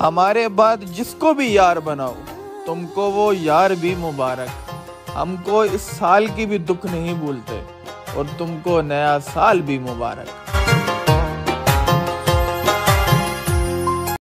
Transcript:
हमारे बाद जिसको भी यार बनाओ, तुमको वो यार भी मुबारक। हमको इस साल की भी दुख नहीं भूलते, और तुमको नया साल भी मुबारक।